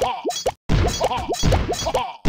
Ha! Ha! Ha!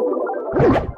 Yeah!